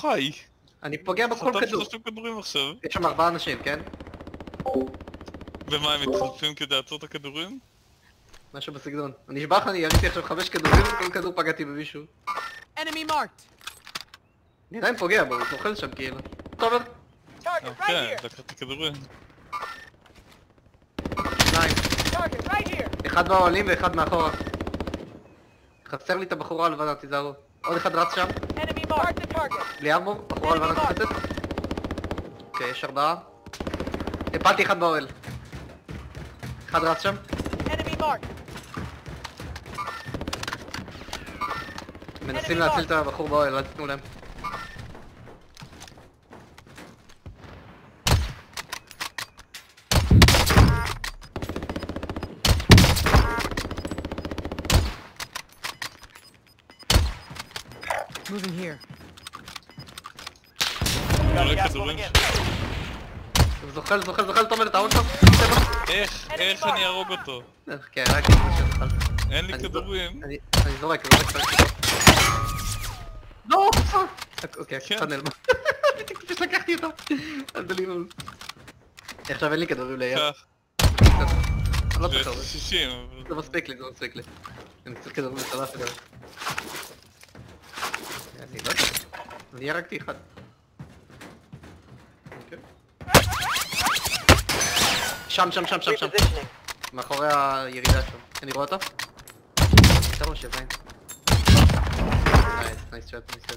חי. אני פוגע בכל חטף כדור. שלושה כדורים עכשיו. יש שם ארבעה אנשים, כן? ומה, הם מתחלפים כדי לעצור את הכדורים? משהו בסגנון. אני נשבע לך, אני יריתי עכשיו חמש כדורים, כל כדור פגעתי במישהו. Enemy marked. אני עדיין פוגע בו, הוא אוכל שם כאילו. תומר, right כן, here. לקחתי כדורים. שניים. אחד באוהלים ואחד מאחורה. חסר לי את הבחורה הלבנה, תיזהרו. עוד אחד רץ שם, בלי ארמור, בחורה הלבנה קופצת. אוקיי, יש ארבעה. הפלתי אחד באוהל. אחד רץ שם. מנסים להציל את הבחור באוהל, אל תיתנו להם. Moving here. כדורים. זוחל, זוחל, זוחל, תומר, טעון שם? איך, איך אני אהרוג אותו? כן, רק. אין לי אני כדורים. אני אני זורק, זורק, זורק. לא! אוקיי. הקבוצה נעלמה. בדיוק לפני שלקחתי אותה. Unbelievable. עכשיו אין לי כדורים ליד. לא זה צריך הרבה. 60, אבל... זה מספיק לי, זה מספיק לי. אני צריך כדורים לצלף. אני לא יודע. אני הרגתי אחד. אוקיי. שם, שם, שם, שם, שם. מאחורי הירידה שם. אני רואה אותו? יותר לו שבעים. nice, nice shot, nice shot.